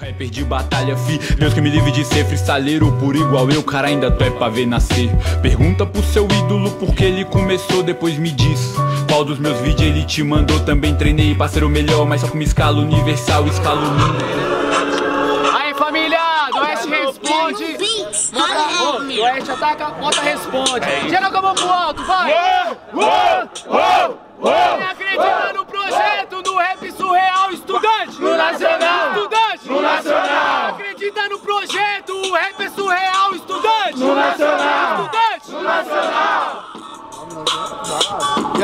Rapper de batalha, fi. Deus que me livre de ser freestyleiro Por igual eu, cara, ainda tu é pra ver nascer. Pergunta pro seu ídolo por que ele começou Depois me diz. Qual dos meus vídeos ele te mandou? Também treinei pra ser o melhor Mas só com uma escala universal, escala Aí família, do Oeste responde. do Oeste ataca, bota responde. Geral com a mão pro alto, vai! Uou, uou, uou, acredita no projeto, no rap surreal, estudante! No Nacional!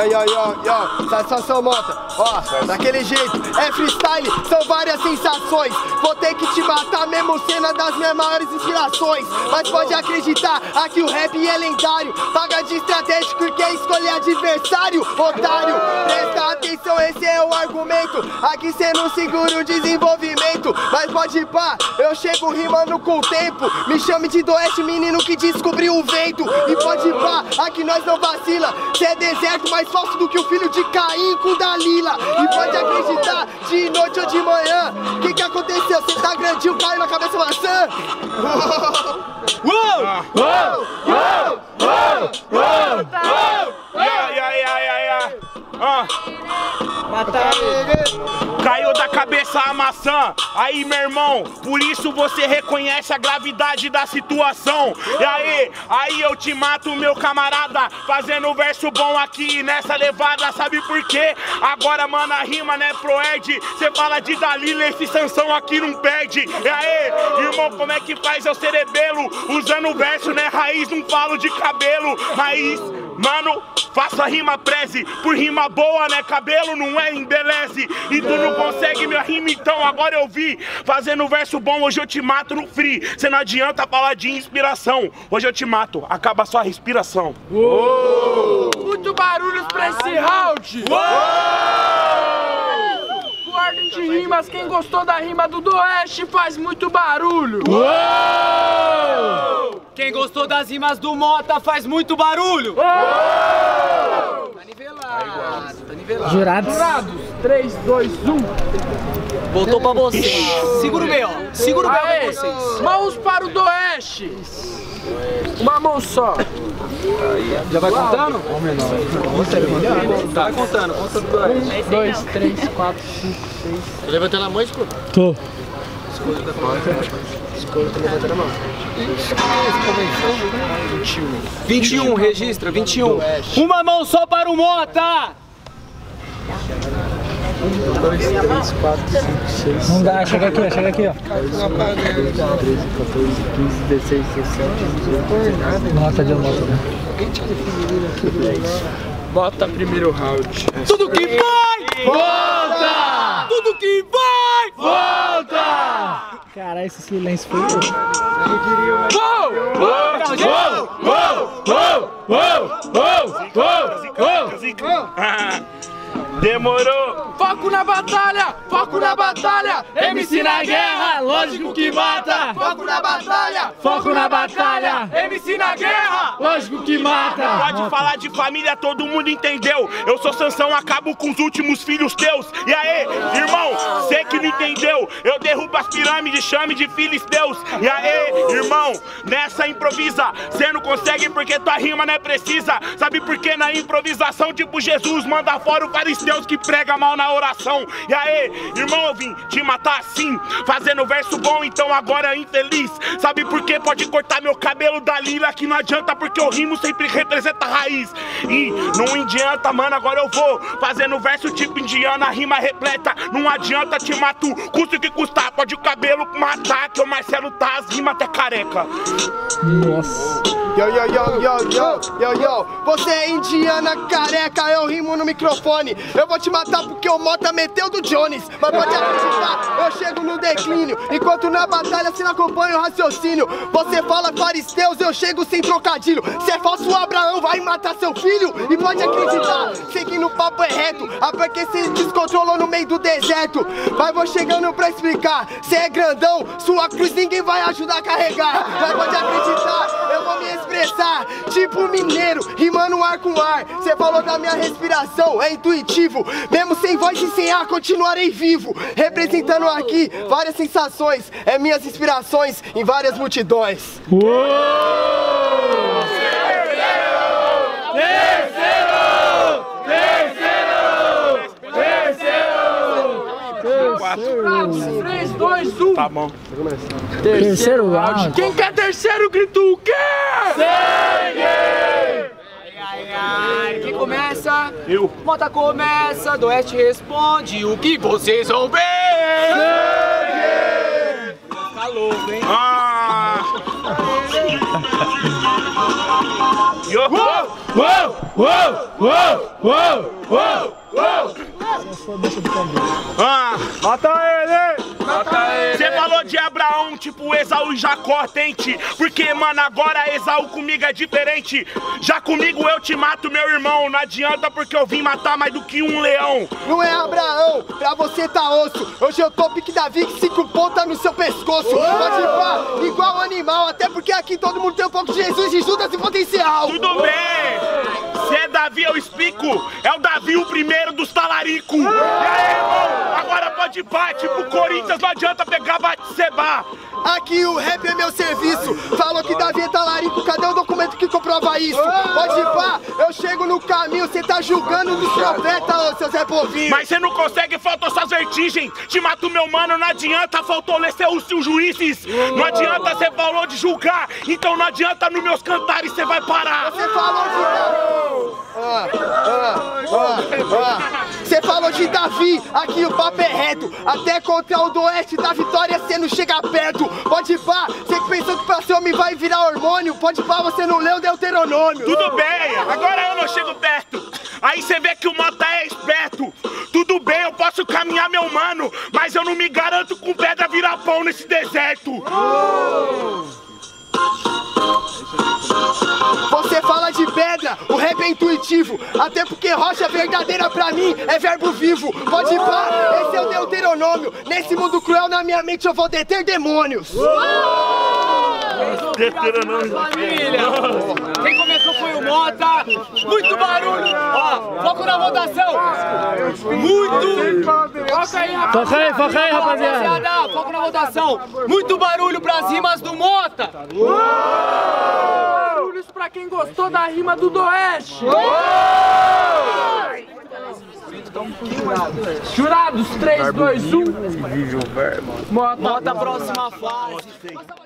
Yo, yo, yo, yo, satisfação mota, ó, daquele jeito, é freestyle, são várias sensações. Vou ter que te matar mesmo cena das minhas maiores inspirações. Mas pode acreditar, aqui o rap é lendário. Paga de estratégico e quer escolher adversário, otário. Presta atenção, esse é o argumento. Aqui cê não segura o desenvolvimento. Mas pode pá, eu chego rimando com o tempo. Me chame de doeste, menino que descobriu o vento. E pode pá, aqui nós não vacila. Cê é deserto, mais falso do que o filho de Caim com Dalila E pode acreditar, de noite ou de manhã Que que aconteceu? Cê tá grandinho, caiu na cabeça maçã Uou! Uou! Uou! Uou! Uou! Uou! Ai, ah. Caiu da cabeça a maçã. Aí meu irmão, por isso você reconhece a gravidade da situação. E aí, aí eu te mato meu camarada Fazendo verso bom aqui nessa levada. Sabe por quê? Agora mano a rima né Proerd Cê fala de Dalila, esse Sansão aqui não perde. E aí, irmão, como é que faz eu cerebelo? Usando verso né raiz, não falo de cabelo. Raiz, mano, faço a rima preze. Por rima boa né, cabelo não é embeleze. E tu não consegue minha rima então agora eu vi. Fazendo verso bom, hoje eu te mato no free. Cê não adianta falar de inspiração. Hoje eu te mato, acaba sua respiração. Uou! Muito barulhos pra esse round! Ordem de rimas, quem gostou da rima do Doeste faz muito barulho! Uou! Quem gostou das rimas do Mota faz muito barulho Uou! Tá nivelado, tá nivelado Jurados Jurados, 3, 2, 1 Voltou pra vocês. Segura o B, ó. Segura o B pra vocês. Mãos para o do Oeste. Uma mão só. Já vai contando? Tá contando, conta do Oeste. 1, 2, 3, 4, 5, 6. Tá levantando a mão, Escudo? Tô. Escudo tá Escudo tá levantando a mão. 21. 21, registra, 21. Uma mão só para o Mota! 1, 2, 3, 4, 5, 6. Não dá, chega aqui, ó, chega aqui, ó. 12, 13, 14, 15, 16, 17, 18. Nota de nota, né? Bota primeiro round. Tudo que vai! Volta! Tudo que vai! Esse silêncio foi. Uou! Uou! Uou! Uou! Uou! Uou! Uou! Uou! Demorou! Foco na batalha! Foco na batalha! MC na guerra, lógico que mata! Foco na batalha! Foco na batalha! MC na guerra! Lógico que mata! Pode falar de família, todo mundo entendeu. Eu sou Sansão, acabo com os últimos filhos teus. E aí, irmão, cê que não entendeu. Eu derrubo as pirâmides, chame de filisteus. E aí, irmão, nessa improvisa, cê não consegue porque tua rima não é precisa. Sabe por que na improvisação, tipo Jesus, manda fora o faristeu Deus que prega mal na oração. E aí, irmão, eu vim te matar assim, fazendo verso bom, então agora é infeliz. Sabe por que pode cortar meu cabelo da lila? Que não adianta, porque o rimo sempre representa a raiz. E não adianta, mano, agora eu vou fazendo verso tipo indiana, rima repleta. Não adianta, te mato, custa o que custar. Pode o cabelo matar, que o Marcelo tá, as rimas até careca. Nossa. Yo, yo, yo, yo, yo, yo, yo. Você é indiana careca, eu rimo no microfone. Eu vou te matar porque o Mota meteu do Jones. Mas pode acreditar, eu chego no declínio. Enquanto na batalha se não acompanha o raciocínio. Você fala faristeus, eu chego sem trocadilho. Se é falso, Abraão vai matar seu filho. E pode acreditar, que no papo é reto. Ah, porque se descontrolou no meio do deserto. Mas vou chegando pra explicar. Cê é grandão, sua cruz ninguém vai ajudar a carregar. Mas pode acreditar, eu vou me expressar. Tipo mineiro, rimando ar com ar. Cê falou da minha respiração, é intuitivo. Mesmo sem voz e sem ar, continuarei vivo. Representando aqui várias sensações, é minhas inspirações em várias multidões. Quatro. 3, 2, 1. Tá bom. Terceiro round. Quem quer terceiro, grita o quê? Sangue! Ai, ai, quem começa? Eu. Mota começa, do oeste responde o que vocês vão ver. Sangue! Tá louco, hein? Ah! Yo! Uou, uou, uou, uou, uou, uou. Ah! Mata ele! Você falou de Abraão, tipo Esaú e Jacó, tente. Porque, mano, agora Esaú comigo é diferente. Já comigo eu te mato, meu irmão. Não adianta porque eu vim matar mais do que um leão. Não é Abraão, pra você tá osso. Hoje eu tô pique Davi que cinco pontas no seu pescoço. Pode pá, igual animal, até porque aqui todo mundo tem um pouco de Jesus e Judas e potencial. Tudo bem! É Davi, eu explico. É o Davi o primeiro dos talaricos. E aí, irmão? Agora pode pá, tipo Corinthians, não adianta pegar Batseba. Aqui o rap é meu serviço. Falou que Davi é talarico, cadê o documento que comprova isso? Pode ir pá, eu chego no caminho, cê tá julgando nos profetas, ô seu Zé Povinho. Mas você não consegue, faltou suas vertigens. Te mato, meu mano, não adianta, faltou ler seus, seus juízes. Não adianta, você falou de julgar. Então não adianta nos meus cantares, você vai parar. Você falou de Você falou de Davi, aqui o papo é reto. Até contra o do oeste da vitória cê não chega perto. Pode pá, você que pensou que pra ser homem vai virar hormônio. Pode pá, você não leu Deuteronômio. Tudo bem, agora eu não chego perto. Aí você vê que o Mota é esperto. Tudo bem, eu posso caminhar, meu mano. Mas eu não me garanto com pedra virar pão nesse deserto. Você pedra, o rap é intuitivo. Até porque rocha verdadeira pra mim é verbo vivo. Pode pá, esse é o Deuteronômio. Nesse mundo cruel, na minha mente eu vou deter demônios. Família! Quem começou foi o Mota. Muito barulho. Ó, foco na votação. Muito. Foca aí, rapaziada. Foca aí, foca aí, rapaziada. Rapaziada, foco na votação. Muito barulho pras rimas do Mota. Pra quem gostou da rima do Doeste. Jurados, 3, 2, 1. Mota, próxima fase.